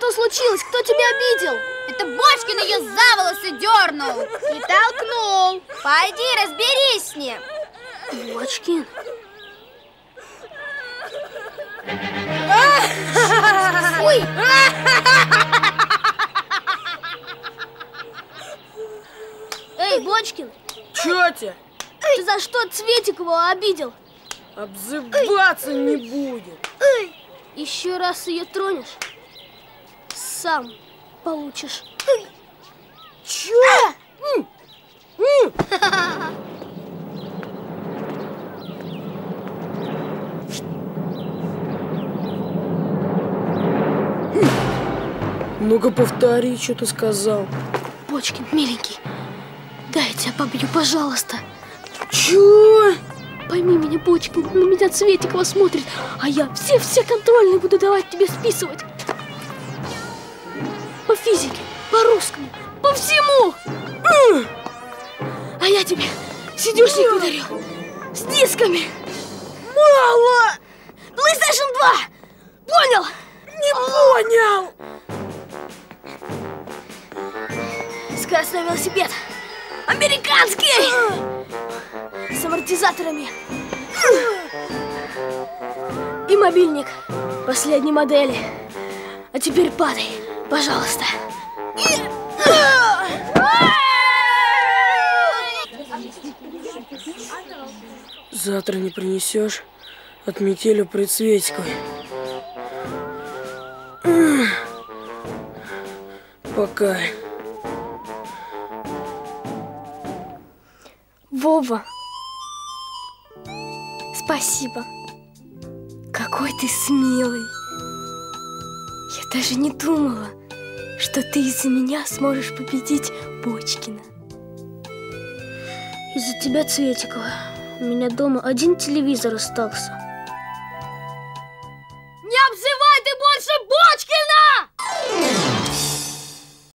Цветикова, что случилось? Кто тебя обидел? Это Бочкин ее за волосы дернул И толкнул Пойди разберись с ним Бочкин Ой! Эй, Бочкин, Чё тебе? ты за что Цветикову обидел? Обзываться не будет. Еще раз ее тронешь, сам получишь. Чё? Ну-ка повтори, что ты сказал. Бочкин, миленький, дай я тебя побью, пожалуйста. Чё? Пойми меня, Бочкин, на меня Цветикова смотрит, а я все-все контрольные буду давать тебе списывать. По физике, по русскому, по всему. А я тебе сидюшник подарю с дисками. Мало! PlayStation 2! Понял? Не понял! Скоростной велосипед. Американский! С амортизаторами. И мобильник последней модели. А теперь падай, пожалуйста. Завтра не принесешь от метелю пред Светиковой. Пока. Вова, спасибо. Какой ты смелый. Я даже не думала, что ты из-за меня сможешь победить Бочкина. Из-за тебя, Цветикова, у меня дома один телевизор остался.